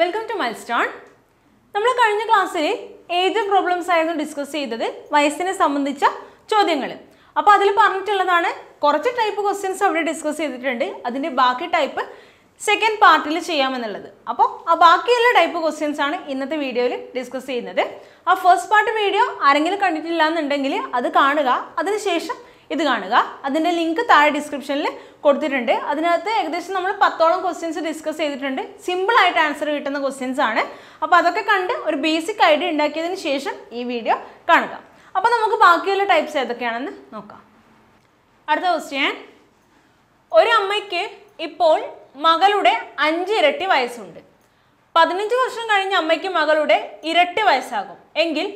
Welcome to milestone നമ്മൾ കഴിഞ്ഞ ക്ലാസ്സിൽ ഏജ് പ്രോബ്ലംസ് ആയിരുന്നു ഡിസ്കസ് ചെയ്തത്? വയസ്സിനെ സംബന്ധിച്ച ചോദ്യങ്ങൾ അപ്പോൾ അതിൽ പറഞ്ഞിട്ടുള്ളതാണ് കുറച്ച് ടൈപ്പ് ക്വസ്റ്റ്യൻസ് അവിടെ ഡിസ്കസ് ചെയ്തിട്ടുണ്ട്. അതിന്റെ ബാക്കി ടൈപ്പ് സെക്കൻഡ് പാർട്ടിൽ ചെയ്യാമെന്നുള്ളത്. അപ്പോൾ ആ ബാക്കിയുള്ള ടൈപ്പ് ക്വസ്റ്റ്യൻസ് ആണ് ഇന്നത്തെ വീഡിയോയിൽ ഡിസ്കസ് ചെയ്യുന്നത്. ആ ഫസ്റ്റ് പാർട്ട് വീഡിയോ ആരെങ്കിലും കണ്ടിട്ടില്ല എന്നുണ്ടെങ്കിൽ അത് കാണുക. അതിനുശേഷം ഇത് കാണുക. അതിന്റെ ലിങ്ക് താഴെ ഡിസ്ക്രിപ്ഷനിൽ കൊടുത്തിട്ടുണ്ട്. അതിനകത്ത് ഏകദേശം നമ്മൾ പത്തോളം ക്വസ്റ്റ്യൻസ് ഡിസ്കസ് ചെയ്തിട്ടുണ്ട്. സിമ്പിളായിട്ട് ആൻസർ കിട്ടുന്ന ക്വസ്റ്റ്യൻസ് ആണ്. അപ്പോൾ അതൊക്കെ കണ്ട് ഒരു ബേസിക് ഐഡിയ ഉണ്ടാക്കിയതിന് ശേഷം ഈ വീഡിയോ കാണുക. അപ്പോൾ നമുക്ക് ബാക്കിയുള്ള ടൈപ്സ് ഏതൊക്കെയാണെന്ന് നോക്കാം. അടുത്ത ക്വസ്റ്റ്യൻ ഒരു അമ്മയ്ക്ക് ഇപ്പോൾ മകളുടെ അഞ്ച് ഇരട്ടി വയസ്സുണ്ട്. പതിനഞ്ച് വർഷം കഴിഞ്ഞ് അമ്മയ്ക്ക് മകളുടെ ഇരട്ടി വയസ്സാകും. എങ്കിൽ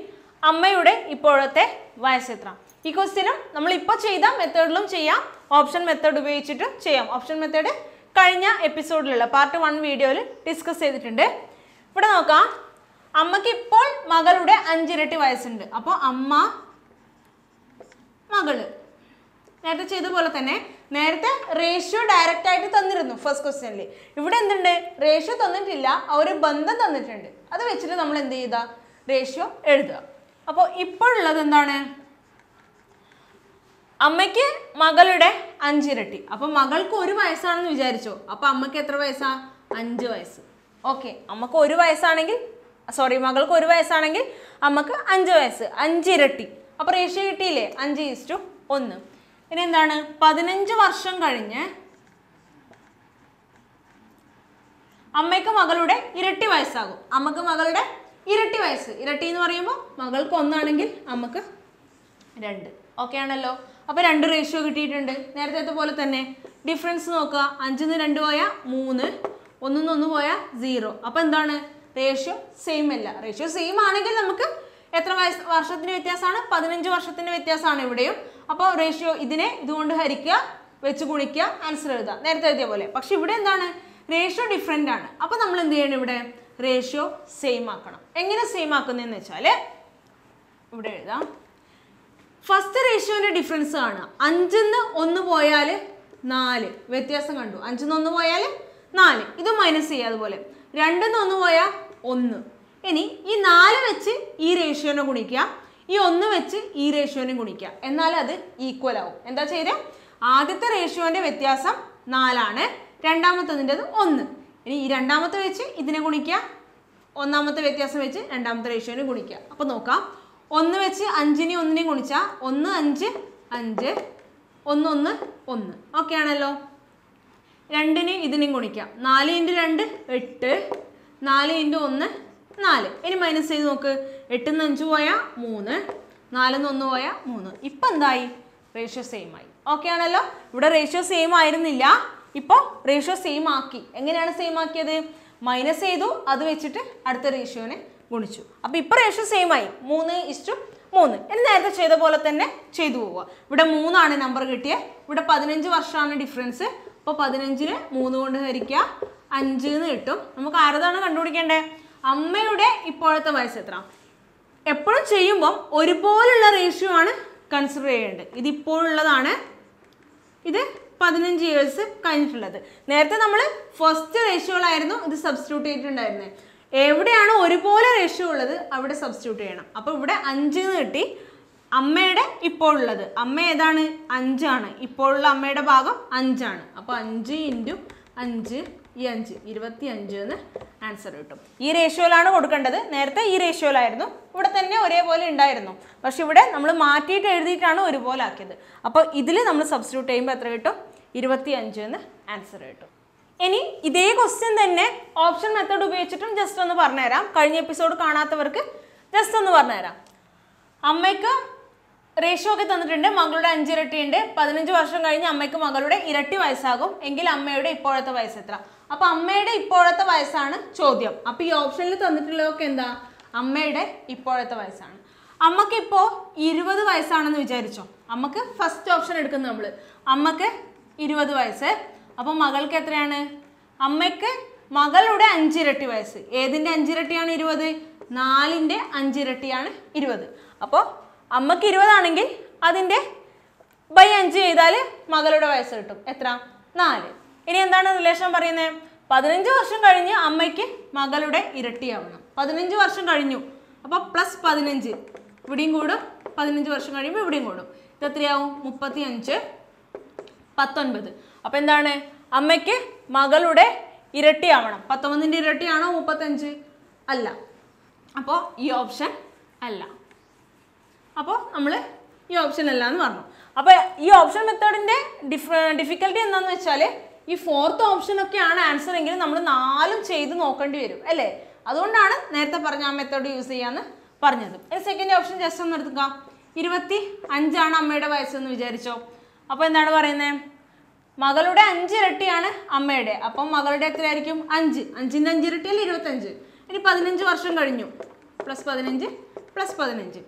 അമ്മയുടെ ഇപ്പോഴത്തെ വയസ്സ് എത്ര ഈ ക്വസ്റ്റ്യനും നമ്മൾ ഇപ്പോൾ ചെയ്ത മെത്തേഡിലും ചെയ്യാം. ഓപ്ഷൻ മെത്തേഡ് ഉപയോഗിച്ചിട്ടും ചെയ്യാം. ഓപ്ഷൻ മെത്തേഡ് കഴിഞ്ഞ എപ്പിസോഡിലുള്ള പാർട്ട് വൺ വീഡിയോയിൽ ഡിസ്കസ് ചെയ്തിട്ടുണ്ട്. ഇവിടെ നോക്കാം. അമ്മയ്ക്ക് ഇപ്പോൾ മകളുടെ അഞ്ചിരട്ടി വയസ്സുണ്ട്. അപ്പോൾ അമ്മ മകൾ. നേരത്തെ ചെയ്ത പോലെ തന്നെ നേരത്തെ റേഷ്യോ ഡയറക്റ്റ് ആയിട്ട് തന്നിരുന്നു ഫസ്റ്റ് ക്വസ്റ്റ്യനിൽ ഇവിടെ എന്തുണ്ട്? റേഷ്യോ തന്നിട്ടില്ല. ആ ഒരു ബന്ധം തന്നിട്ടുണ്ട്. അത് വെച്ചിട്ട് നമ്മൾ എന്ത് ചെയ്ത റേഷ്യോ എഴുതുക. അപ്പോൾ ഇപ്പോഴുള്ളത് എന്താണ്? അമ്മയ്ക്ക് മകളുടെ അഞ്ചിരട്ടി. അപ്പം മകൾക്ക് ഒരു വയസ്സാണെന്ന് വിചാരിച്ചോ? അപ്പം അമ്മയ്ക്ക് എത്ര വയസ്സാ? അഞ്ച് വയസ്സ്. ഓക്കെ. അമ്മയ്ക്ക് ഒരു വയസ്സാണെങ്കിൽ സോറി മകൾക്ക് ഒരു വയസ്സാണെങ്കിൽ അമ്മയ്ക്ക് അഞ്ച് വയസ്സ്. അഞ്ചിരട്ടി. അപ്പോൾ റേഷ്യോ കിട്ടിയില്ലേ? അഞ്ച് ഈസ്റ്റു ഒന്ന്. ഇനി എന്താണ്? പതിനഞ്ച് വർഷം കഴിഞ്ഞ് അമ്മയ്ക്ക് മകളുടെ ഇരട്ടി വയസ്സാകും. അമ്മയ്ക്ക് മകളുടെ ഇരട്ടി വയസ്സ്. ഇരട്ടി എന്ന് പറയുമ്പോൾ മകൾക്ക് ഒന്നാണെങ്കിൽ അമ്മയ്ക്ക് രണ്ട്. ഓക്കെ ആണല്ലോ. അപ്പോൾ രണ്ട് റേഷ്യോ കിട്ടിയിട്ടുണ്ട്. നേരത്തെ പോലെ തന്നെ ഡിഫറൻസ് നോക്കുക. അഞ്ചിൽ നിന്ന് രണ്ട് പോയാൽ മൂന്ന്. ഒന്നിൽ നിന്ന് ഒന്ന് പോയാൽ സീറോ അപ്പോൾ എന്താണ്? റേഷ്യോ സെയിം അല്ല. റേഷ്യോ സെയിം ആണെങ്കിൽ നമുക്ക് എത്ര വയസ്സ് വർഷത്തിന്റെ വ്യത്യാസമാണ്? പതിനഞ്ച് വർഷത്തിന്റെ വ്യത്യാസമാണ് ഇവിടെയും. അപ്പോൾ റേഷ്യോ ഇതിനെ ഇതുകൊണ്ട് ഹരിക്കുക വെച്ച് ഗുണിക്കുക ആൻസർ എഴുതുക. നേരത്തെ എഴുതിയ പോലെ. പക്ഷെ ഇവിടെ എന്താണ്? റേഷ്യോ ഡിഫറെന്റ് ആണ്. അപ്പോൾ നമ്മൾ എന്ത് ചെയ്യണം ഇവിടെ? റേഷ്യോ സെയിം ആക്കണം. എങ്ങനെ സെയിം ആക്കുന്നതെന്ന് വെച്ചാൽ ഇവിടെ എഴുതാം. ഫസ്റ്റ് റേഷ്യോന്റെ ഡിഫറൻസ് കാണുക അഞ്ചിന്ന് ഒന്ന് പോയാൽ നാല്. വ്യത്യാസം കണ്ടു. അഞ്ചിന്ന് ഒന്ന് പോയാൽ നാല്. ഇത് മൈനസ് ചെയ്യുക അതുപോലെ. രണ്ടിന്ന് ഒന്ന് പോയാൽ ഒന്ന്. ഇനി ഈ നാല് വെച്ച് ഈ റേഷ്യോനെ ഗുണിക്കുക. ഈ ഒന്ന് വെച്ച് ഈ റേഷ്യോനെ ഗുണിക്കുക. എന്നാൽ അത് ഈക്വൽ ആവും. എന്താ ചെയ്തേ? ആദ്യത്തെ റേഷ്യോന്റെ വ്യത്യാസം നാലാണ്. രണ്ടാമത്തതിന്റെത് ഒന്ന്. ഇനി ഈ രണ്ടാമത്തെ വെച്ച് ഇതിനെ ഗുണിക്കുക. ഒന്നാമത്തെ വ്യത്യാസം വെച്ച് രണ്ടാമത്തെ റേഷ്യോനെ ഗുണിക്കുക. അപ്പോൾ നോക്കാം. ഒന്ന് വെച്ച് അഞ്ചിനെ ഒന്നിനെയും ഗുണിച്ചാൽ ഒന്ന് അഞ്ച് അഞ്ച് ഒന്ന് ഒന്ന് ഒന്ന്. ഓക്കെ ആണല്ലോ? രണ്ടിന് ഇതിനെയും ഗുണിക്കാം. നാല് ഇന്റു രണ്ട് എട്ട്. നാല് ഇന്റു ഒന്ന് നാല്. ഇനി മൈനസ് ചെയ്ത് നോക്ക്. എട്ടിന്ന് അഞ്ച് പോയാൽ മൂന്ന്. നിന്ന് ഒന്ന് പോയാൽ മൂന്ന്. ഇപ്പം എന്തായി? റേഷ്യോ സെയിം ആയി. ഓക്കെ ആണല്ലോ? ഇവിടെ റേഷ്യോ സെയിം ആയിരുന്നില്ല. ഇപ്പോൾ റേഷ്യോ സെയിം ആക്കി. എങ്ങനെയാണ് സെയിം ആക്കിയത്? മൈനസ് ചെയ്തു. അത് വെച്ചിട്ട് അടുത്ത റേഷ്യോനെ ഗുണിച്ചു. അപ്പോൾ ഇപ്പോൾ റേഷ്യോ സെയിം ആയി. മൂന്ന് ഇഷ്ടം മൂന്ന്. എന്ന് നേരത്തെ ചെയ്ത പോലെ തന്നെ ചെയ്തു പോവുക. ഇവിടെ മൂന്നാണ് നമ്പർ കിട്ടിയത് ഇവിടെ പതിനഞ്ച് വർഷമാണ് ഡിഫറൻസ് അപ്പോൾ പതിനഞ്ചിന് മൂന്ന് കൊണ്ട് ഹരിക്കുക. അഞ്ച് എന്ന് കിട്ടും. നമുക്ക് ആരതാണ് കണ്ടുപിടിക്കേണ്ടത് അമ്മയുടെ ഇപ്പോഴത്തെ വയസ്സ് എത്ര? എപ്പോഴും ചെയ്യുമ്പോൾ ഒരുപോലുള്ള റേഷ്യോ ആണ് കൺസിഡർ ചെയ്യേണ്ടത്. ഇത് ഇപ്പോഴുള്ളതാണ്. ഇത് പതിനഞ്ച് ഇയേഴ്സ് കഴിഞ്ഞിട്ടുള്ളത്. നേരത്തെ നമ്മൾ ഫസ്റ്റ് റേഷ്യോകളായിരുന്നു ഇത് സബ്സ്റ്റിറ്റ്യൂട്ട് ചെയ്തിട്ടുണ്ടായിരുന്നത് എവിടെയാണ് ഒരുപോലെ റേഷ്യോ ഉള്ളത് അവിടെ സബ്സ്റ്റിറ്റ്യൂട്ട് ചെയ്യണം. അപ്പോൾ ഇവിടെ അഞ്ച് എന്ന് കിട്ടി. അമ്മയുടെ ഇപ്പോൾ ഉള്ളത്. അമ്മ ഏതാണ്? അഞ്ചാണ് ഇപ്പോഴുള്ള അമ്മയുടെ ഭാഗം അഞ്ചാണ് അപ്പോൾ അഞ്ച് ഇന്റു അഞ്ച് ഈ അഞ്ച് ഇരുപത്തി അഞ്ച് എന്ന് ആൻസർ കിട്ടും. ഈ റേഷ്യോയിലാണ് കൊടുക്കേണ്ടത്. നേരത്തെ ഈ റേഷ്യോയിലായിരുന്നു ഇവിടെ തന്നെ ഒരേപോലെ ഉണ്ടായിരുന്നു. പക്ഷെ ഇവിടെ നമ്മൾ മാറ്റിയിട്ട് എഴുതിയിട്ടാണ് ഒരുപോലെ ആക്കിയത്. അപ്പോൾ ഇതിൽ നമ്മൾ സബ്സ്റ്റിറ്റ്യൂട്ട് ചെയ്യുമ്പോൾ എത്ര കിട്ടും? ഇരുപത്തി അഞ്ച് എന്ന് ആൻസർ കിട്ടും. ഇനി ഇതേ ക്വസ്റ്റ്യൻ തന്നെ ഓപ്ഷൻ മെത്തേഡ് ഉപയോഗിച്ചിട്ടും ജസ്റ്റ് ഒന്ന് പറഞ്ഞുതരാം. കഴിഞ്ഞ എപ്പിസോഡ് കാണാത്തവർക്ക് ജസ്റ്റ് ഒന്ന് പറഞ്ഞുതരാം. അമ്മയ്ക്ക് റേഷ്യോ ഒക്കെ തന്നിട്ടുണ്ട്. മകളുടെ അഞ്ചിരട്ടി ഉണ്ട് പതിനഞ്ച് വർഷം കഴിഞ്ഞ് അമ്മയ്ക്ക് മകളുടെ ഇരട്ടി വയസ്സാകും. എങ്കിൽ അമ്മയുടെ ഇപ്പോഴത്തെ വയസ്സ് എത്ര? അപ്പൊ അമ്മയുടെ ഇപ്പോഴത്തെ വയസ്സാണ് ചോദ്യം. അപ്പൊ ഈ ഓപ്ഷനിൽ തന്നിട്ടുള്ളതൊക്കെ എന്താ? അമ്മയുടെ ഇപ്പോഴത്തെ വയസ്സാണ്. അമ്മയ്ക്ക് ഇപ്പോ ഇരുപത് വയസ്സാണെന്ന് വിചാരിച്ചോ? അമ്മയ്ക്ക് ഫസ്റ്റ് ഓപ്ഷൻ എടുക്കുന്നു നമ്മൾ അമ്മയ്ക്ക് ഇരുപത് വയസ്സ്. അപ്പൊ മകൾക്ക് എത്രയാണ്? അമ്മയ്ക്ക് മകളുടെ അഞ്ചിരട്ടി വയസ്സ്. ഏതിന്റെ അഞ്ചിരട്ടിയാണ് ഇരുപത്? നാലിന്റെ അഞ്ചിരട്ടിയാണ് ഇരുപത്. അപ്പോൾ അമ്മയ്ക്ക് ഇരുപതാണെങ്കിൽ അതിന്റെ ബൈ അഞ്ച് ചെയ്താൽ മകളുടെ വയസ്സ് കിട്ടും. എത്ര? നാല്. ഇനി എന്താണ് റിലേഷൻ പറയുന്നത് പതിനഞ്ച് വർഷം കഴിഞ്ഞ് അമ്മയ്ക്ക് മകളുടെ ഇരട്ടിയാവണം പതിനഞ്ച് വർഷം കഴിഞ്ഞു. അപ്പോൾ പ്ലസ് പതിനഞ്ച്. ഇവിടെയും കൂടും. പതിനഞ്ച് വർഷം കഴിയുമ്പോൾ ഇവിടെയും കൂടും. ഇത് എത്രയാവും? മുപ്പത്തി അഞ്ച് പത്തൊൻപത്. അപ്പം എന്താണ്? അമ്മയ്ക്ക് മകളുടെ ഇരട്ടിയാവണം പത്തൊമ്പതിന്റെ ഇരട്ടിയാണോ മുപ്പത്തഞ്ച്? അല്ല. അപ്പോൾ ഈ ഓപ്ഷൻ അല്ല. അപ്പോൾ നമ്മൾ ഈ ഓപ്ഷൻ അല്ല എന്ന് പറഞ്ഞു. അപ്പോൾ ഈ ഓപ്ഷൻ മെത്തേഡിന്റെ ഡിഫ് ഡിഫിക്കൽട്ടി എന്താണെന്ന് വെച്ചാൽ ഈ ഫോർത്ത് ഓപ്ഷനൊക്കെയാണ് ആൻസർ എങ്കിൽ നമ്മൾ നാലും ചെയ്ത് നോക്കേണ്ടി വരും. അല്ലേ? അതുകൊണ്ടാണ് നേരത്തെ പറഞ്ഞ ആ മെത്തേഡ് യൂസ് ചെയ്യാന്ന് പറഞ്ഞത്. സെക്കൻഡ് ഓപ്ഷൻ ജസ്റ്റ് ഒന്ന് എടുക്കുക ഇരുപത്തി അഞ്ചാണ് അമ്മയുടെ വയസ്സെന്ന് വിചാരിച്ചോ? അപ്പോൾ എന്താണ് പറയുന്നത് മകളുടെ അഞ്ച് ഇരട്ടിയാണ് അമ്മയുടെ. അപ്പം മകളുടെ എത്രയായിരിക്കും? അഞ്ച്. അഞ്ചിന്റെ അഞ്ച് ഇരട്ടിയല്ല ഇരുപത്തഞ്ച്. ഇനി പതിനഞ്ച് വർഷം കഴിഞ്ഞു. പ്ലസ് പതിനഞ്ച് പ്ലസ് പതിനഞ്ച്.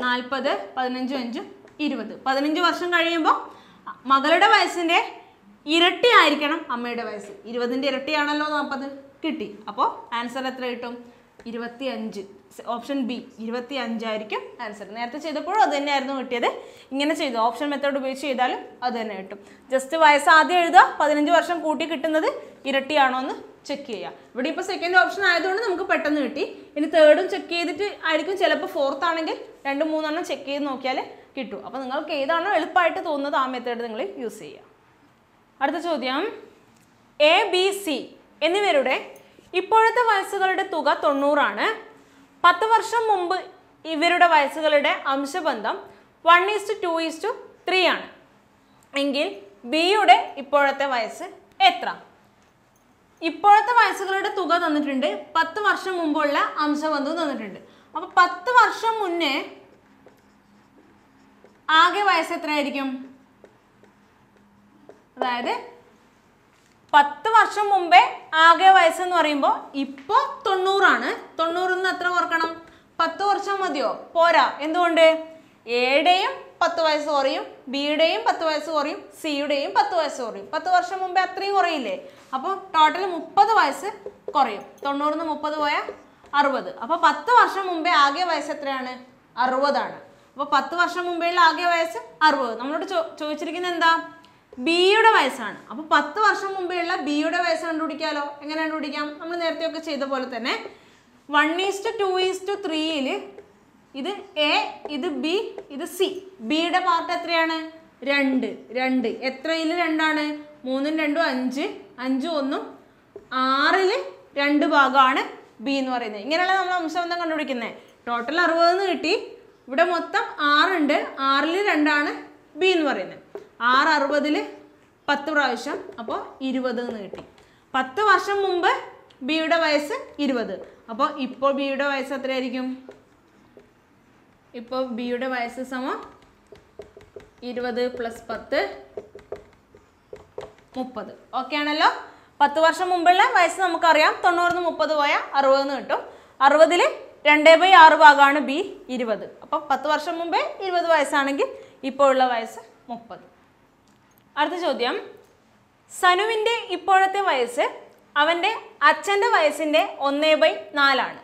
നാൽപ്പത് പതിനഞ്ചും അഞ്ചും ഇരുപത്. പതിനഞ്ച് വർഷം കഴിയുമ്പോൾ മകളുടെ വയസ്സിന്റെ ഇരട്ടി ആയിരിക്കണം അമ്മയുടെ വയസ്സ്. ഇരുപതിന്റെ ഇരട്ടിയാണല്ലോ നാൽപ്പത്. കിട്ടി. അപ്പോൾ ആൻസർ എത്ര കിട്ടും? ഇരുപത്തി അഞ്ച് ഓപ്ഷൻ ബി ഇരുപത്തി അഞ്ചായിരിക്കും ആൻസർ നേരത്തെ ചെയ്തപ്പോഴും അത് തന്നെയായിരുന്നു കിട്ടിയത്. ഇങ്ങനെ ചെയ്തു. ഓപ്ഷൻ മെത്തേഡ് ഉപയോഗിച്ച് ചെയ്താലും അത് തന്നെ കിട്ടും. ജസ്റ്റ് വയസ്സ് ആദ്യം എഴുതുക. പതിനഞ്ച് വർഷം കൂട്ടി കിട്ടുന്നത് ഇരട്ടിയാണോ എന്ന് ചെക്ക് ചെയ്യുക. ഇവിടെ ഇപ്പോൾ സെക്കൻഡ് ഓപ്ഷൻ ആയതുകൊണ്ട് നമുക്ക് പെട്ടെന്ന് കിട്ടി. ഇനി തേർഡും ചെക്ക് ചെയ്തിട്ട് ആയിരിക്കും ചിലപ്പോൾ ഫോർത്ത് ആണെങ്കിൽ രണ്ട് മൂന്നെണ്ണം ചെക്ക് ചെയ്ത് നോക്കിയാൽ കിട്ടും. അപ്പോൾ നിങ്ങൾക്ക് ഏതാണോ എളുപ്പമായിട്ട് തോന്നുന്നത് ആ മെത്തേഡ് നിങ്ങൾ യൂസ് ചെയ്യുക. അടുത്ത ചോദ്യം. എ ബി സി എന്നിവരുടെ ഇപ്പോഴത്തെ വയസ്സുകളുടെ തുക തൊണ്ണൂറാണ്. പത്ത് വർഷം മുമ്പ് ഇവരുടെ വയസ്സുകളുടെ അംശബന്ധം one is to two is to three ആണ്. എങ്കിൽ ബിയുടെ ഇപ്പോഴത്തെ വയസ്സ് എത്ര? ഇപ്പോഴത്തെ വയസ്സുകളുടെ തുക തന്നിട്ടുണ്ട് പത്ത് വർഷം മുമ്പുള്ള അംശബന്ധം തന്നിട്ടുണ്ട്. അപ്പൊ പത്ത് വർഷം മുന്നേ ആകെ വയസ്സ് എത്രയായിരിക്കും? അതായത് പത്ത് വർഷം മുമ്പേ ആകെ വയസ്സെന്ന് പറയുമ്പോൾ ഇപ്പോൾ തൊണ്ണൂറാണ്. തൊണ്ണൂറിൽ നിന്ന് എത്ര കുറക്കണം പത്ത് വർഷം മതിയോ? പോരാ. എന്തുകൊണ്ട്? എയുടെയും പത്ത് വയസ്സ് കുറയും ബിയുടെയും പത്ത് വയസ്സ് കുറയും സിയുടെയും പത്ത് വയസ്സ് കുറയും. പത്ത് വർഷം മുമ്പേ അത്രയും കുറയില്ലേ? അപ്പോൾ ടോട്ടൽ മുപ്പത് വയസ്സ് കുറയും. തൊണ്ണൂറിൽ നിന്ന് മുപ്പത് പോയാൽ അറുപത്. അപ്പോൾ പത്ത് വർഷം മുമ്പേ ആകെ വയസ്സ് എത്രയാണ്? അറുപതാണ്. അപ്പോൾ പത്ത് വർഷം മുമ്പേയുള്ള ആകെ വയസ്സ് അറുപത്. നമ്മളോട് ചോ ചോദിച്ചിരിക്കുന്നത് എന്താ? ബിയുടെ വയസ്സാണ്. അപ്പോൾ പത്ത് വർഷം മുമ്പേയുള്ള ബിയുടെ വയസ്സ് കണ്ടുപിടിക്കാലോ? എങ്ങനെ കണ്ടുപിടിക്കാം? നമ്മൾ നേരത്തെ ഒക്കെ ചെയ്ത പോലെ തന്നെ വൺ ഈസ്റ്റ് ടു ഈസ്റ്റ് ത്രീയിൽ ഇത് എ ഇത് ബി ഇത് സി ബിയുടെ പാർട്ട് എത്രയാണ്? രണ്ട്. രണ്ട്. എത്രയിൽ രണ്ടാണ്? മൂന്നും രണ്ടും അഞ്ച്. അഞ്ചും ഒന്നും ആറിൽ രണ്ട് ഭാഗമാണ് ബി എന്ന് പറയുന്നത്. ഇങ്ങനെയുള്ള നമ്മൾ അംശബന്ധം കണ്ടുപിടിക്കുന്നത് ടോട്ടൽ അറുപതെന്ന് കിട്ടി. ഇവിടെ മൊത്തം ആറുണ്ട്. ആറിൽ രണ്ടാണ് ബി എന്ന് പറയുന്നത്. ആറ് അറുപതിൽ പത്ത് പ്രാവശ്യം അപ്പോൾ ഇരുപത് എന്ന് കിട്ടി. പത്ത് വർഷം മുമ്പ് ബിയുടെ വയസ്സ് ഇരുപത്. അപ്പോൾ ഇപ്പോൾ ബിയുടെ വയസ്സ് എത്രയായിരിക്കും? ഇപ്പോൾ ബിയുടെ വയസ്സ് സമം ഇരുപത് പ്ലസ് പത്ത് മുപ്പത്. ഓക്കെ ആണല്ലോ? പത്ത് വർഷം മുമ്പുള്ള വയസ്സ് നമുക്കറിയാം. തൊണ്ണൂറിന് മുപ്പത് പോയാൽ അറുപതെന്ന് കിട്ടും. അറുപതിൽ രണ്ട് ബൈ ആറ് ഭാഗമാണ് ബി ഇരുപത്. അപ്പോൾ പത്ത് വർഷം മുമ്പേ ഇരുപത് വയസ്സാണെങ്കിൽ ഇപ്പോൾ ഉള്ള വയസ്സ് മുപ്പത്. അടുത്ത ചോദ്യം. സനുവിന്റെ ഇപ്പോഴത്തെ വയസ്സ് അവന്റെ അച്ഛന്റെ വയസ്സിന്റെ ഒന്നേ ബൈ നാലാണ്.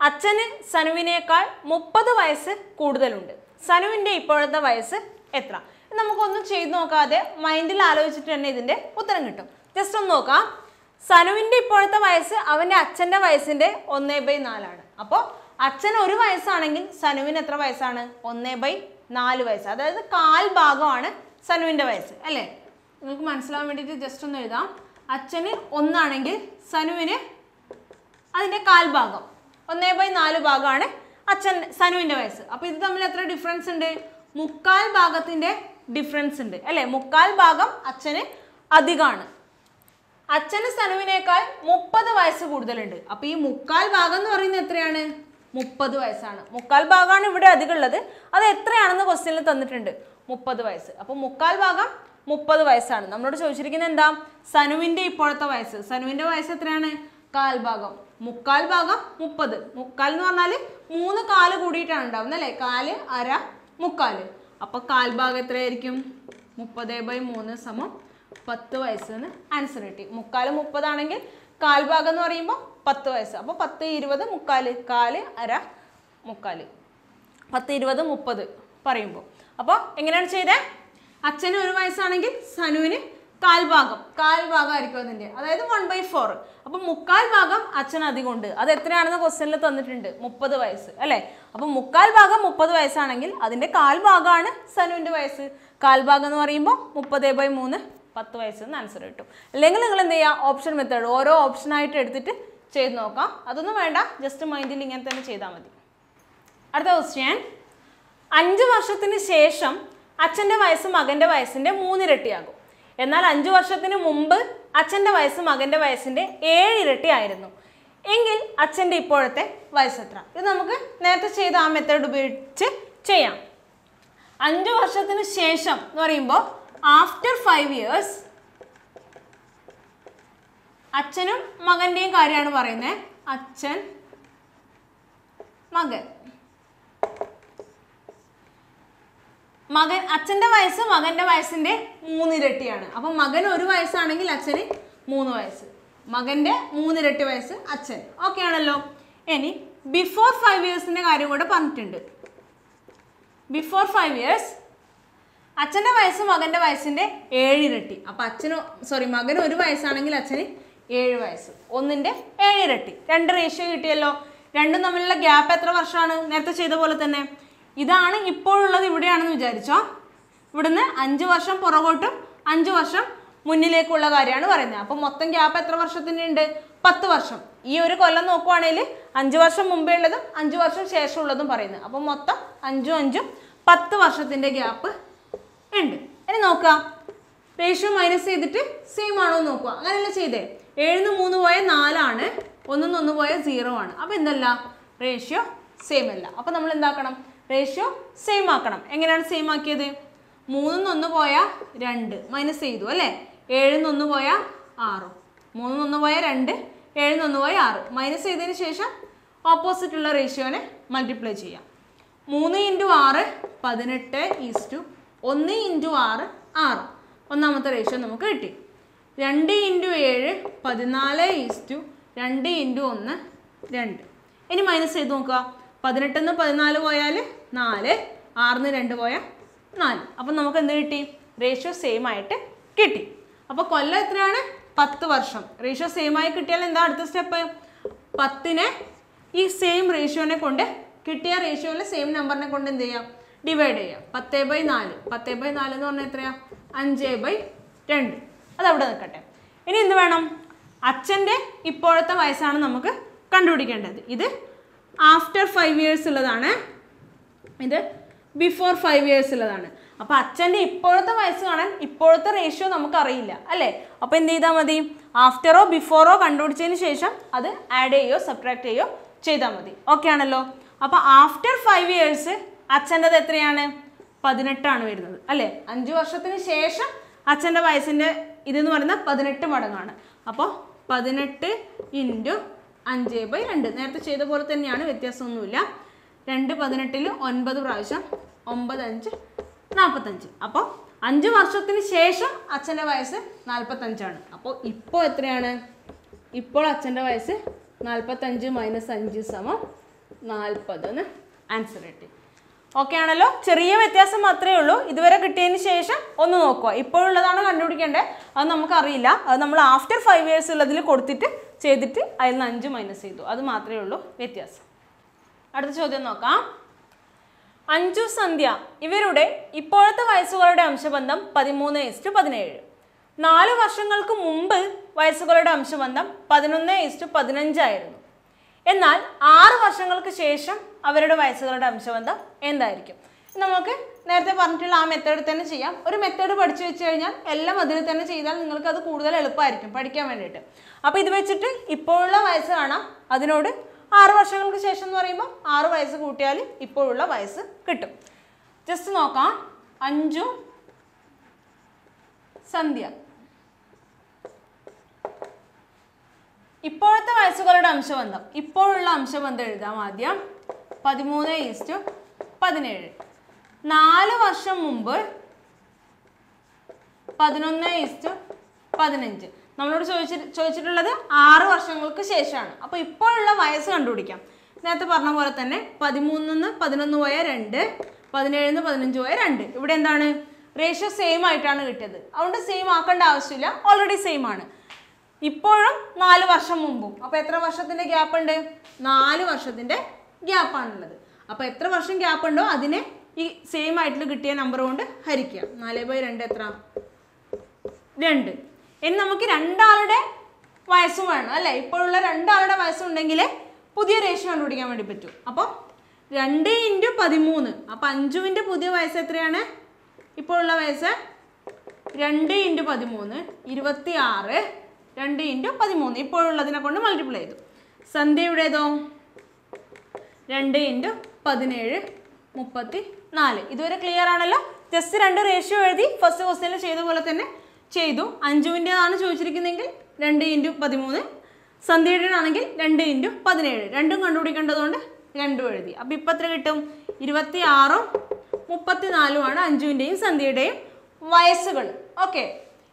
അച്ഛന് സനുവിനേക്കാൾ മുപ്പത് വയസ്സ് കൂടുതലുണ്ട്. സനുവിന്റെ ഇപ്പോഴത്തെ വയസ്സ് എത്ര? നമുക്കൊന്നും ചെയ്തു നോക്കാതെ മൈൻഡിൽ ആലോചിച്ചിട്ട് തന്നെ ഇതിന്റെ ഉത്തരം കിട്ടും. ജസ്റ്റ് ഒന്ന് നോക്കാം. സനുവിന്റെ ഇപ്പോഴത്തെ വയസ്സ് അവന്റെ അച്ഛന്റെ വയസ്സിന്റെ ഒന്നേ ബൈ നാലാണ്. അപ്പോൾ അച്ഛൻ ഒരു വയസ്സാണെങ്കിൽ സനുവിന് എത്ര വയസ്സാണ്? ഒന്നേ ബൈ നാല് വയസ്സ്. അതായത് കാൽ ഭാഗമാണ് സനുവിന്റെ വയസ്സ് അല്ലേ? നിങ്ങൾക്ക് മനസ്സിലാവാൻ വേണ്ടിയിട്ട് ജസ്റ്റ് ഒന്ന് എഴുതാം. അച്ഛന് ഒന്നാണെങ്കിൽ സനുവിന് അതിന്റെ കാൽഭാഗം ഒന്നേ ബൈ നാല് ഭാഗമാണ് അച്ഛൻ സനുവിന്റെ വയസ്സ്. അപ്പോൾ ഇത് തമ്മിൽ എത്ര ഡിഫറൻസ് ഉണ്ട്? മുക്കാൽ ഭാഗത്തിന്റെ ഡിഫറൻസ് ഉണ്ട് അല്ലേ? മുക്കാൽ ഭാഗം അച്ഛന് അധികമാണ്. അച്ഛന് സനുവിനേക്കാൾ മുപ്പത് വയസ്സ് കൂടുതലുണ്ട്. അപ്പോൾ ഈ മുക്കാൽ ഭാഗം എന്ന് പറയുന്നത് എത്രയാണ്? മുപ്പത് വയസ്സാണ്. മുക്കാൽ ഭാഗമാണ് ഇവിടെ അധികമുള്ളത് അത് എത്രയാണെന്ന് ക്വസ്റ്റ്യനിൽ തന്നിട്ടുണ്ട്. മുപ്പത് വയസ്സ്. അപ്പോൾ മുക്കാൽ ഭാഗം മുപ്പത് വയസ്സാണ്. നമ്മളോട് ചോദിച്ചിരിക്കുന്നത് എന്താ? സനുവിന്റെ ഇപ്പോഴത്തെ വയസ്സ്. സനുവിന്റെ വയസ്സ് എത്രയാണ്? കാൽഭാഗം മുക്കാൽ ഭാഗം മുപ്പത്. മുക്കാൽ എന്ന് പറഞ്ഞാൽ മൂന്ന് കാൽ കൂടിയിട്ടാണ് ഉണ്ടാവുന്നത് അല്ലേ? കാൽ അര മുക്കാൽ അപ്പോൾ കാൽഭാഗം എത്രയായിരിക്കും? മുപ്പത് ബൈ മൂന്ന് സമം പത്ത് വയസ്സെന്ന് ആൻസർ കിട്ടി. മുക്കാൽ മുപ്പതാണെങ്കിൽ കാൽഭാഗം എന്ന് പറയുമ്പോൾ പത്ത് വയസ്സ്. അപ്പോൾ പത്ത് ഇരുപത് മുക്കാൽ. കാൽ അര മുക്കാൽ പത്ത് ഇരുപത് മുപ്പത് പറയുമ്പോൾ. അപ്പോൾ എങ്ങനെയാണ് ചെയ്തത് അച്ഛന് ഒരു വയസ്സാണെങ്കിൽ സനുവിന് കാൽഭാഗം. ഭാഗം കാൽ ഭാഗം ആയിരിക്കും അതിന്റെ. അതായത് വൺ ബൈ ഫോർ അപ്പം മുക്കാൽ ഭാഗം അച്ഛൻ അധികം ഉണ്ട് അത് എത്രയാണെന്ന് ക്വസ്റ്റനിൽ തന്നിട്ടുണ്ട്. മുപ്പത് വയസ്സ്. അല്ലേ? അപ്പം മുക്കാൽ ഭാഗം മുപ്പത് വയസ്സാണെങ്കിൽ അതിന്റെ കാൽഭാഗമാണ് സനുവിന്റെ വയസ്സ്. കാൽഭാഗം എന്ന് പറയുമ്പോൾ മുപ്പത് ബൈ മൂന്ന് പത്ത് വയസ്സ് എന്ന് ആൻസർ കിട്ടും. അല്ലെങ്കിൽ നിങ്ങൾ എന്ത് ചെയ്യുക ഓപ്ഷൻ മെത്തേഡ് ഓരോ ഓപ്ഷൻ ആയിട്ട് എടുത്തിട്ട് ചെയ്ത് നോക്കാം. അതൊന്നും വേണ്ട. ജസ്റ്റ് മൈൻഡിൽ ഇങ്ങനെ തന്നെ ചെയ്താൽ മതി. അടുത്ത ക്വസ്റ്റ്യൻ അഞ്ച് വർഷത്തിന് ശേഷം അച്ഛന്റെ വയസ്സ് മകന്റെ വയസ്സിന്റെ മൂന്നിരട്ടിയാകും. എന്നാൽ അഞ്ച് വർഷത്തിന് മുമ്പ് അച്ഛന്റെ വയസ്സ് മകന്റെ വയസ്സിന്റെ ഏഴിരട്ടി ആയിരുന്നു എങ്കിൽ അച്ഛന്റെ ഇപ്പോഴത്തെ വയസ്സ് എത്ര? ഇത് നമുക്ക് നേരത്തെ ചെയ്ത ആ മെത്തേഡ് ഉപയോഗിച്ച് ചെയ്യാം. അഞ്ച് വർഷത്തിന് ശേഷം എന്ന് പറയുമ്പോൾ ആഫ്റ്റർ ഫൈവ് ഇയേഴ്സ് അച്ഛനും മകന്റെയും കാര്യമാണ് പറയുന്നത്. അച്ഛൻ മകൻ. മകൻ അച്ഛന്റെ വയസ്സ് മകന്റെ വയസ്സിന്റെ മൂന്നിരട്ടിയാണ്. അപ്പം മകൻ ഒരു വയസ്സാണെങ്കിൽ അച്ഛന് മൂന്ന് വയസ്സ്. മകന്റെ മൂന്നിരട്ടി വയസ്സ് അച്ഛൻ. ഓക്കെ ആണല്ലോ? ഇനി ബിഫോർ ഫൈവ് ഇയേഴ്സിന്റെ കാര്യം കൂടെ പറഞ്ഞിട്ടുണ്ട്. ബിഫോർ ഫൈവ് ഇയേഴ്സ് അച്ഛന്റെ വയസ്സ് മകന്റെ വയസ്സിന്റെ ഏഴിരട്ടി. അപ്പം അച്ഛന് സോറി മകന് ഒരു വയസ്സാണെങ്കിൽ അച്ഛന് ഏഴ് വയസ്സ്. ഒന്നിന്റെ ഏഴിരട്ടി. രണ്ട് റേഷ്യോ കിട്ടിയല്ലോ. രണ്ടും തമ്മിലുള്ള ഗ്യാപ്പ് എത്ര വർഷമാണ്? നേരത്തെ ചെയ്ത പോലെ തന്നെ. ഇതാണ് ഇപ്പോഴുള്ളത് ഇവിടെയാണെന്ന് വിചാരിച്ചോ. ഇവിടുന്ന് അഞ്ച് വർഷം പുറകോട്ടും അഞ്ച് വർഷം മുന്നിലേക്കുള്ള കാര്യമാണ് പറയുന്നത്. അപ്പം മൊത്തം ഗ്യാപ്പ് എത്ര വർഷത്തിന്റെ ഉണ്ട് പത്ത് വർഷം. ഈ ഒരു കൊല്ലം നോക്കുവാണെങ്കിൽ അഞ്ച് വർഷം മുമ്പേ ഉള്ളതും അഞ്ച് വർഷം ശേഷമുള്ളതും പറയുന്നത്. അപ്പം മൊത്തം അഞ്ചും അഞ്ചും പത്ത് വർഷത്തിന്റെ ഗ്യാപ്പ് ഉണ്ട്. ഇനി നോക്കാം. റേഷ്യോ മൈനസ് ചെയ്തിട്ട് സെയിം ആണോ എന്ന് നോക്കുക അങ്ങനെയല്ല ചെയ്തേ. ഏഴിന് മൂന്ന് പോയ നാലാണ് ഒന്നിന്ന് ഒന്ന് പോയ സീറോ ആണ്. അപ്പോൾ എന്തല്ല? റേഷ്യോ സെയിം അല്ല. അപ്പോൾ നമ്മൾ എന്താക്കണം? റേഷ്യോ സെയിം ആക്കണം. എങ്ങനെയാണ് സെയിം ആക്കിയത്? മൂന്നിന്ന് ഒന്ന് പോയാൽ രണ്ട് മൈനസ് ചെയ്തു അല്ലേ? ഏഴിന്ന് ഒന്ന് പോയാൽ ആറ്. മൂന്നിന്ന് ഒന്ന് പോയാൽ രണ്ട് ഏഴിന്ന് ഒന്ന് പോയാൽ ആറ്. മൈനസ് ചെയ്തതിന് ശേഷം ഓപ്പോസിറ്റുള്ള റേഷ്യോനെ മൾട്ടിപ്ലൈ ചെയ്യാം. മൂന്ന് ഇന്റു ആറ് പതിനെട്ട് ഈസ്റ്റു ഒന്ന് ഇന്റു ആറ് ആറ്. ഒന്നാമത്തെ റേഷ്യോ നമുക്ക് കിട്ടി. രണ്ട് ഇന്റു ഏഴ് പതിനാല് ഈസ്റ്റു രണ്ട് ഇന്റു ഒന്ന് രണ്ട്. ഇനി മൈനസ് ചെയ്ത് നോക്കുക. പതിനെട്ടിൽ നിന്ന് പതിനാല് പോയാൽ നാല് ആറിന് രണ്ട് പോയാൽ നാല്. അപ്പം നമുക്ക് എന്ത് കിട്ടി? റേഷ്യോ സെയിം ആയിട്ട് കിട്ടി. അപ്പോൾ കൊല്ലം എത്രയാണ്? പത്ത് വർഷം. റേഷ്യോ സെയിം ആയി കിട്ടിയാൽ എന്താ അടുത്ത സ്റ്റെപ്പ് പത്തിനെ ഈ സെയിം റേഷ്യോനെ കൊണ്ട് കിട്ടിയ റേഷ്യോയിലെ സെയിം നമ്പറിനെ കൊണ്ട് എന്ത് ചെയ്യാം? ഡിവൈഡ് ചെയ്യാം. പത്ത് ബൈ നാല്. പത്ത് ബൈ നാല് എന്ന് പറഞ്ഞാൽ എത്രയാ? അഞ്ച് ബൈ രണ്ട്. അത് അവിടെ നിൽക്കട്ടെ. ഇനി എന്ത് വേണം? അച്ഛന്റെ ഇപ്പോഴത്തെ വയസ്സാണ് നമുക്ക് കണ്ടുപിടിക്കേണ്ടത്. ഇത് ആഫ്റ്റർ ഫൈവ് ഇയേഴ്സ് ഉള്ളതാണ്. ഇത് ബിഫോർ ഫൈവ് ഇയേഴ്സ് ഉള്ളതാണ്. അപ്പോൾ അച്ഛന്റെ ഇപ്പോഴത്തെ വയസ്സ് കാണാൻ ഇപ്പോഴത്തെ റേഷ്യോ നമുക്കറിയില്ല അല്ലേ? അപ്പോൾ എന്ത് ചെയ്താൽ മതി? ആഫ്റ്ററോ ബിഫോറോ കണ്ടുപിടിച്ചതിന് ശേഷം അത് ആഡ് ചെയ്യോ സബ്ട്രാക്ട് ചെയ്യോ ചെയ്താൽ മതി. ഓക്കെ ആണല്ലോ? അപ്പോൾ ആഫ്റ്റർ ഫൈവ് ഇയേഴ്സ് അച്ഛന്റെത് എത്രയാണ്? പതിനെട്ടാണ് വരുന്നത് അല്ലേ? അഞ്ച് വർഷത്തിന് ശേഷം അച്ഛന്റെ വയസ്സിന്റെ ഇതെന്ന് പറയുന്നത് പതിനെട്ട് മടങ്ങാണ്. അപ്പോൾ പതിനെട്ട് ഇന്റു അഞ്ച് ബൈ രണ്ട്. നേരത്തെ ചെയ്ത പോലെ തന്നെയാണ് വ്യത്യാസമൊന്നുമില്ല. രണ്ട് പതിനെട്ടിൽ ഒൻപത് പ്രാവശ്യം ഒമ്പത് അഞ്ച് നാൽപ്പത്തഞ്ച് അപ്പോൾ അഞ്ച് വർഷത്തിന് ശേഷം അച്ഛന്റെ വയസ്സ് നാൽപ്പത്തഞ്ചാണ് അപ്പോൾ ഇപ്പോൾ എത്രയാണ്? ഇപ്പോൾ അച്ഛന്റെ വയസ്സ് നാൽപ്പത്തഞ്ച് മൈനസ് അഞ്ച് സമം നാൽപ്പതെന്ന് ആൻസർ കിട്ടി. ഓക്കെ ആണല്ലോ? ചെറിയ വ്യത്യാസം മാത്രമേ ഉള്ളൂ. ഇതുവരെ കിട്ടിയതിന് ശേഷം ഒന്ന് നോക്കുക ഇപ്പോഴുള്ളതാണ് കണ്ടുപിടിക്കേണ്ടത് അത് നമുക്കറിയില്ല. അത് നമ്മൾ ആഫ്റ്റർ ഫൈവ് ഇയേഴ്സ് ഉള്ളതിൽ കൊടുത്തിട്ട് ചെയ്തിട്ട് അതിൽ നിന്ന് അഞ്ച് മൈനസ് ചെയ്തു. അത് മാത്രമേ ഉള്ളൂ വ്യത്യാസം. അടുത്ത ചോദ്യം നോക്കാം. അഞ്ചു സന്ധ്യ ഇവരുടെ ഇപ്പോഴത്തെ വയസ്സുകളുടെ അംശബന്ധം പതിമൂന്ന് ഇസ്റ്റു പതിനേഴ്. നാല് വർഷങ്ങൾക്ക് മുമ്പ് വയസ്സുകളുടെ അംശബന്ധം പതിനൊന്ന് ഇസ്റ്റു പതിനഞ്ചായിരുന്നു എന്നാൽ ആറ് വർഷങ്ങൾക്ക് ശേഷം അവരുടെ വയസ്സുകളുടെ അംശബന്ധം എന്തായിരിക്കും? നമുക്ക് നേരത്തെ പറഞ്ഞിട്ടുള്ള ആ മെത്തേഡ് തന്നെ ചെയ്യാം. ഒരു മെത്തേഡ് പഠിച്ചു വെച്ച് കഴിഞ്ഞാൽ എല്ലാം അതിൽ തന്നെ ചെയ്താൽ നിങ്ങൾക്ക് അത് കൂടുതൽ എളുപ്പമായിരിക്കും പഠിക്കാൻ വേണ്ടിയിട്ട്. അപ്പോൾ ഇത് വെച്ചിട്ട് ഇപ്പോഴുള്ള വയസ്സ് കാണാം. അതിനോട് ആറ് വർഷങ്ങൾക്ക് ശേഷം എന്ന് പറയുമ്പോൾ ആറ് വയസ്സ് കൂട്ടിയാൽ ഇപ്പോഴുള്ള വയസ്സ് കിട്ടും. ജസ്റ്റ് നോക്കാം. അഞ്ചു സന്ധ്യ. ഇപ്പോഴത്തെ വയസ്സുകളുടെ അംശബന്ധം. ഇപ്പോഴുള്ള അംശബന്ധം എഴുതാം ആദ്യം. പതിമൂന്ന് ഈസ്റ്റു പതിനേഴ്. നാല് വർഷം മുമ്പ് പതിനൊന്ന് ഈസ്റ്റു പതിനഞ്ച്. നമ്മളോട് ചോദിച്ചിട്ട് ചോദിച്ചിട്ടുള്ളത് ആറ് വർഷങ്ങൾക്ക് ശേഷമാണ്. അപ്പോൾ ഇപ്പോഴുള്ള വയസ്സ് കണ്ടുപിടിക്കാം. നേരത്തെ പറഞ്ഞ പോലെ തന്നെ പതിമൂന്നിന്ന് പതിനൊന്ന് പോയ രണ്ട് പതിനേഴിന്ന് പതിനഞ്ച് പോയ രണ്ട്. ഇവിടെ എന്താണ്? റേഷ്യോ സെയിം ആയിട്ടാണ് കിട്ടിയത്. അതുകൊണ്ട് സെയിം ആക്കേണ്ട ആവശ്യമില്ല. ഓൾറെഡി സെയിം ആണ്. ഇപ്പോഴും നാല് വർഷം മുമ്പും. അപ്പോൾ എത്ര വർഷത്തിന്റെ ഗ്യാപ്പ് ഉണ്ട്? നാല് വർഷത്തിന്റെ ഗ്യാപ്പാണുള്ളത് അപ്പോൾ എത്ര വർഷം ഗ്യാപ്പ് ഉണ്ടോ അതിനെ ഈ സെയിം ആയിട്ടുള്ള കിട്ടിയ നമ്പർ കൊണ്ട് ഹരിക്കുക. നാല് ബൈ രണ്ട് എത്ര? രണ്ട്. ഇനി നമുക്ക് രണ്ടാളുടെ വയസ്സും വേണം അല്ലേ? ഇപ്പോഴുള്ള രണ്ടാളുടെ വയസ്സുണ്ടെങ്കിൽ പുതിയ റേഷ്യോ കണ്ടുപിടിക്കാൻ വേണ്ടി പറ്റും. അപ്പോൾ രണ്ട് ഇന്റു പതിമൂന്ന്. അപ്പോൾ അഞ്ചുവിന്റെ പുതിയ വയസ്സ് എത്രയാണ്? ഇപ്പോഴുള്ള വയസ്സ് രണ്ട് ഇന്റു പതിമൂന്ന് ഇരുപത്തി ആറ് രണ്ട് ഇന്റു പതിമൂന്ന്. ഇപ്പോഴുള്ളതിനെ കൊണ്ട് മൾട്ടിപ്ലൈ ചെയ്തു. സന്ധ്യയുടേതോ രണ്ട് ഇന്റു പതിനേഴ് മുപ്പത്തി നാല് ഇതുവരെ ക്ലിയർ ആണല്ലോ? ജസ്റ്റ് രണ്ട് റേഷ്യോ എഴുതി ഫസ്റ്റ് ക്വസ്റ്റ്യനിൽ ചെയ്ത പോലെ തന്നെ ചെയ്തു. അഞ്ചുവിന്റെതാണ് ചോദിച്ചിരിക്കുന്നതെങ്കിൽ രണ്ട് ഇന്റു പതിമൂന്ന്. സന്ധ്യയുടെ ആണെങ്കിൽ രണ്ട് ഇന്റു പതിനേഴ്. രണ്ടും കണ്ടുപിടിക്കേണ്ടതുകൊണ്ട് രണ്ടും എഴുതി. അപ്പോൾ ഇപ്പം എത്ര കിട്ടും? ഇരുപത്തി ആറും മുപ്പത്തി നാലുമാണ് അഞ്ചുവിന്റെയും സന്ധ്യയുടെയും വയസ്സുകൾ. ഓക്കെ.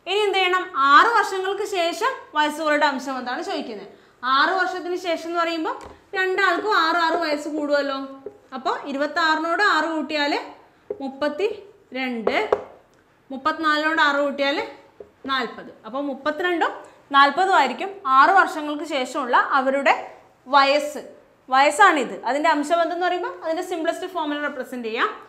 ഇനി എന്ത് ചെയ്യണം? ആറ് വർഷങ്ങൾക്ക് ശേഷം വയസ്സുകളുടെ അംശം എന്താണ് ചോദിക്കുന്നത്? ആറ് വർഷത്തിന് ശേഷം എന്ന് പറയുമ്പോൾ രണ്ടാൾക്കും ആറ് ആറ് വയസ്സ് കൂടുമല്ലോ അപ്പോൾ ഇരുപത്തി ആറിനോട് ആറ് കൂട്ടിയാൽ മുപ്പത്തി രണ്ട് മുപ്പത്തിനാലിനോട് ആറ് കൂട്ടിയാൽ നാൽപ്പത് അപ്പോൾ മുപ്പത്തിരണ്ടും നാൽപ്പതും ആയിരിക്കും ആറ് വർഷങ്ങൾക്ക് ശേഷമുള്ള അവരുടെ വയസ്സ്. വയസ്സാണിത്. അതിന്റെ അംശബന്ധം എന്ന് പറയുമ്പോൾ അതിന്റെ സിംപ്ലസ്റ്റ് ഫോമിൽ റെപ്രസെന്റ് ചെയ്യാം.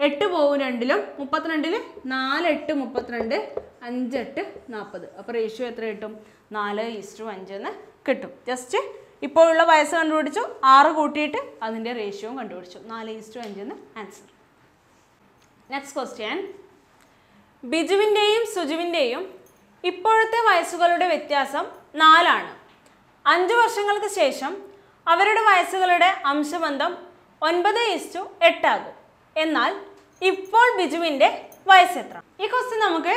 എട്ട് പോവും രണ്ടിലും മുപ്പത്തിരണ്ടിൽ നാല് എട്ട് മുപ്പത്തിരണ്ട് അഞ്ച് എട്ട് നാൽപ്പത് അപ്പോൾ റേഷ്യോ എത്ര കിട്ടും? നാല് ഈസ്റ്റു അഞ്ച് എന്ന് കിട്ടും. ജസ്റ്റ് ഇപ്പോഴുള്ള വയസ്സ് കണ്ടുപിടിച്ചു. ആറ് കൂട്ടിയിട്ട് അതിന്റെ റേഷ്യോയും കണ്ടുപിടിച്ചു. നാല് ഈസ്റ്റു അഞ്ച് എന്ന് ആൻസർ നെക്സ്റ്റ് ക്വസ്റ്റ്യൻ ബിജുവിന്റെയും സുജുവിന്റെയും ഇപ്പോഴത്തെ വയസ്സുകളുടെ വ്യത്യാസം നാലാണ്. അഞ്ച് വർഷങ്ങൾക്ക് ശേഷം അവരുടെ വയസ്സുകളുടെ അംശബന്ധം ഒൻപത് ഇസ്റ്റു എട്ടാകും എന്നാൽ ഇപ്പോൾ ബിജുവിന്റെ വയസ്സ് എത്ര? ഈ ക്വസ്റ്റ്യൻ നമുക്ക്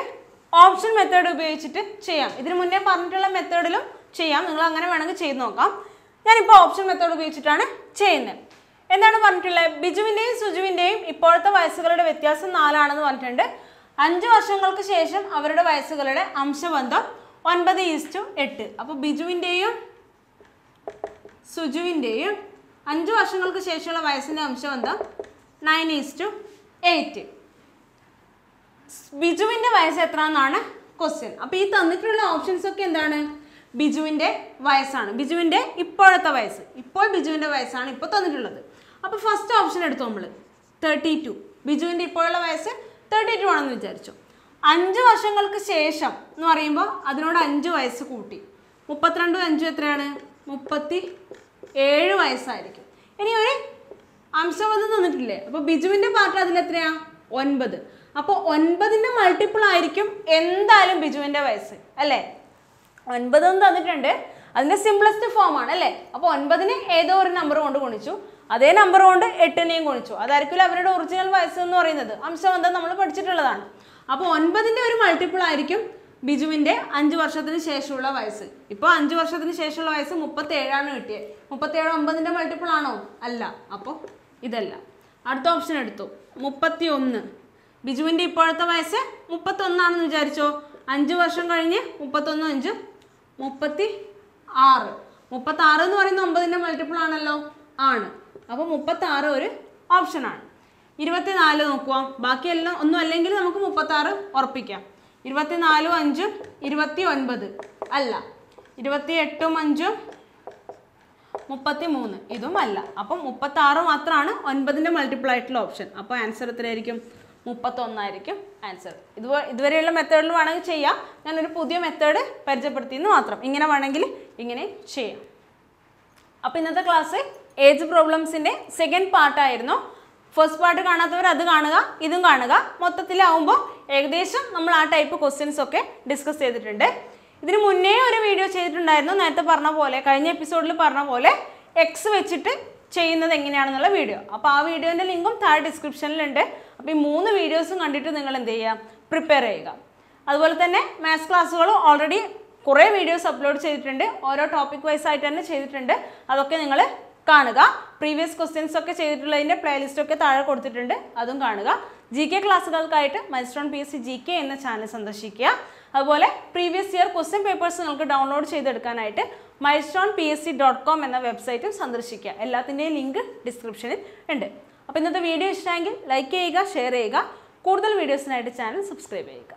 ഓപ്ഷൻ മെത്തേഡ് ഉപയോഗിച്ചിട്ട് ചെയ്യാം. ഇതിനു മുന്നേ പറഞ്ഞിട്ടുള്ള മെത്തേഡിലും ചെയ്യാം. നിങ്ങൾ അങ്ങനെ വേണമെങ്കിൽ ചെയ്ത് നോക്കാം. ഞാനിപ്പോൾ ഓപ്ഷൻ മെത്തേഡ് ഉപയോഗിച്ചിട്ടാണ് ചെയ്യുന്നത്. എന്താണ് പറഞ്ഞിട്ടുള്ളത്? ബിജുവിന്റെയും സുജുവിന്റെയും ഇപ്പോഴത്തെ വയസ്സുകളുടെ വ്യത്യാസം നാലാണെന്ന് പറഞ്ഞിട്ടുണ്ട്. അഞ്ച് വർഷങ്ങൾക്ക് ശേഷം അവരുടെ വയസ്സുകളുടെ അംശബന്ധം ഒൻപത് ഈസ്റ്റു എട്ട്. അപ്പോൾ ബിജുവിന്റെയും സുജുവിന്റെയും അഞ്ച് വർഷങ്ങൾക്ക് ശേഷമുള്ള വയസ്സിന്റെ അംശബന്ധം നയൻ ഈസ്റ്റു എയ്റ്റ്. ബിജുവിന്റെ വയസ്സ് എത്ര എന്നാണ് ക്വസ്റ്റ്യൻ അപ്പോൾ ഈ തന്നിട്ടുള്ള ഓപ്ഷൻസ് ഒക്കെ എന്താണ്? ബിജുവിന്റെ വയസ്സാണ്. ബിജുവിന്റെ ഇപ്പോഴത്തെ വയസ്സ്. ഇപ്പോൾ ബിജുവിന്റെ വയസ്സാണ് ഇപ്പോൾ തന്നിട്ടുള്ളത്. അപ്പോൾ ഫസ്റ്റ് ഓപ്ഷൻ എടുത്തു നമ്മൾ തേർട്ടി ടു ബിജുവിന്റെ ഇപ്പോഴുള്ള വയസ്സ് തേർട്ടി ടു ആണെന്ന് വിചാരിച്ചു. അഞ്ച് വർഷങ്ങൾക്ക് ശേഷം എന്ന് പറയുമ്പോൾ അതിനോട് അഞ്ച് വയസ്സ് കൂട്ടി. മുപ്പത്തിരണ്ടും അഞ്ചും എത്രയാണ്? മുപ്പത്തി ഏഴ് വയസ്സായിരിക്കും. ഇനി ഒരു അംശം വന്ന് തന്നിട്ടില്ലേ അപ്പോൾ ബിജുവിന്റെ പാർട്ട് അതിലെത്രയാ ഒൻപത്. അപ്പോൾ ഒൻപതിന്റെ മൾട്ടിപ്പിൾ ആയിരിക്കും എന്തായാലും ബിജുവിന്റെ വയസ്സ് അല്ലേ? ഒൻപതെന്ന് തന്നിട്ടുണ്ട്. അതിന്റെ സിംപ്ലസ്റ്റ് ഫോം ആണ് അല്ലേ? അപ്പോൾ ഒൻപതിന് ഏതോ ഒരു നമ്പർ കൊണ്ട് ഗുണിച്ചു. അതേ നമ്പർ കൊണ്ട് എട്ടിനെയും ഗുണിച്ചു. അതായിരിക്കില്ല അവരുടെ ഒറിജിനൽ വയസ്സ് എന്ന് പറയുന്നത്. അംശബന്ധം നമ്മൾ പഠിച്ചിട്ടുള്ളതാണ്. അപ്പോൾ ഒൻപതിന്റെ ഒരു മൾട്ടിപ്പിൾ ആയിരിക്കും ബിജുവിന്റെ അഞ്ച് വർഷത്തിന് ശേഷമുള്ള വയസ്സ്. ഇപ്പോൾ അഞ്ച് വർഷത്തിന് ശേഷമുള്ള വയസ്സ് മുപ്പത്തി ഏഴാണ് കിട്ടിയത് മുപ്പത്തേഴ് ഒമ്പതിന്റെ മൾട്ടിപ്പിൾ ആണോ? അല്ല. അപ്പോൾ ഇതല്ല. അടുത്ത ഓപ്ഷൻ എടുത്തു. മുപ്പത്തി ഒന്ന് ബിജുവിന്റെ ഇപ്പോഴത്തെ വയസ്സ് മുപ്പത്തൊന്നാണെന്ന് വിചാരിച്ചോ? അഞ്ച് വർഷം കഴിഞ്ഞ് മുപ്പത്തൊന്ന് അഞ്ച് മുപ്പത്തി ആറ് മുപ്പത്തി ആറ് എന്ന് പറയുന്ന ഒമ്പതിന്റെ മൾട്ടിപ്പിൾ ആണല്ലോ? ആണ്. അപ്പോൾ മുപ്പത്തി ആറ് ഒരു ഓപ്ഷനാണ് ഇരുപത്തിനാല് നോക്കുക ബാക്കിയെല്ലാം ഒന്നും അല്ലെങ്കിൽ നമുക്ക് മുപ്പത്തി ആറ് ഉറപ്പിക്കാം. ഇരുപത്തിനാലും അഞ്ചും ഇരുപത്തി ഒൻപത് അല്ല. ഇരുപത്തി എട്ടും അഞ്ചും മുപ്പത്തി മൂന്ന് ഇതും അല്ല. അപ്പം മുപ്പത്തി ആറ് മാത്രമാണ് ഒൻപതിന്റെ മൾട്ടിപ്പിൾ ആയിട്ടുള്ള ഓപ്ഷൻ അപ്പോൾ ആൻസർ എത്രയായിരിക്കും? മുപ്പത്തൊന്നായിരിക്കും ആൻസർ ഇത് ഇതുവരെയുള്ള മെത്തേഡിൽ വേണമെങ്കിൽ ചെയ്യാം. ഞാനൊരു പുതിയ മെത്തേഡ് പരിചയപ്പെടുത്തിയെന്ന് മാത്രം. ഇങ്ങനെ വേണമെങ്കിൽ ഇങ്ങനെ ചെയ്യാം. അപ്പോൾ ഇന്നത്തെ ക്ലാസ് ഏജ് പ്രോബ്ലംസിന്റെ സെക്കൻഡ് പാർട്ടായിരുന്നു ഫസ്റ്റ് പാർട്ട് കാണാത്തവർ അത് കാണുക ഇതും കാണുക. മൊത്തത്തിലാവുമ്പോൾ ഏകദേശം നമ്മൾ ആ ടൈപ്പ് ക്വസ്റ്റ്യൻസ് ഒക്കെ ഡിസ്കസ് ചെയ്തിട്ടുണ്ട്. ഇതിന് മുന്നേ ഒരു വീഡിയോ ചെയ്തിട്ടുണ്ടായിരുന്നു. നേരത്തെ പറഞ്ഞ പോലെ കഴിഞ്ഞ എപ്പിസോഡിൽ പറഞ്ഞ പോലെ എക്സ് വെച്ചിട്ട് ചെയ്യുന്നത് എങ്ങനെയാണെന്നുള്ള വീഡിയോ അപ്പോൾ ആ വീഡിയോന്റെ ലിങ്കും താഴെ ഡിസ്ക്രിപ്ഷനിലുണ്ട് അപ്പോൾ ഈ മൂന്ന് വീഡിയോസും കണ്ടിട്ട് നിങ്ങൾ എന്ത് ചെയ്യുക? പ്രിപ്പയർ ചെയ്യുക. അതുപോലെ തന്നെ മാത്സ് ക്ലാസ്സുകൾ ഓൾറെഡി കുറേ വീഡിയോസ് അപ്ലോഡ് ചെയ്തിട്ടുണ്ട്. ഓരോ ടോപ്പിക് വൈസ് ആയിട്ട് തന്നെ ചെയ്തിട്ടുണ്ട്. അതൊക്കെ നിങ്ങൾ കാണുക. പ്രീവിയസ് ക്വസ്റ്റ്യൻസ് ഒക്കെ ചെയ്തിട്ടുള്ളതിന്റെ പ്ലേലിസ്റ്റ് ഒക്കെ താഴെ കൊടുത്തിട്ടുണ്ട്. അതും കാണുക. G K ക്ലാസ്സുകൾക്കായിട്ട് milestone P S C G K എന്ന ചാനൽ സന്ദർശിക്കുക. അതുപോലെ പ്രീവിയസ് ഇയർ ക്വസ്റ്റ്യൻ പേപ്പേഴ്സ് നിങ്ങൾക്ക് ഡൗൺലോഡ് ചെയ്തെടുക്കാനായിട്ട് milestone P S C dot com എന്ന വെബ്സൈറ്റും സന്ദർശിക്കുക. എല്ലാത്തിന്റെയും ലിങ്ക് ഡിസ്ക്രിപ്ഷനിൽ ഉണ്ട്. അപ്പോൾ ഇന്നത്തെ വീഡിയോ ഇഷ്ടമെങ്കിൽ ലൈക്ക് ചെയ്യുക ഷെയർ ചെയ്യുക. കൂടുതൽ വീഡിയോസിനായിട്ട് ചാനൽ സബ്സ്ക്രൈബ് ചെയ്യുക.